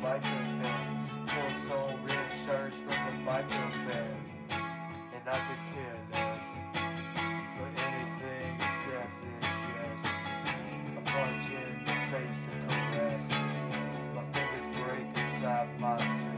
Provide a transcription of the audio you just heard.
biker bands. Kill soul shirts from the biker bands. And I could care less for anything except this, yes. A punch in the face and caress. My fingers break inside my face.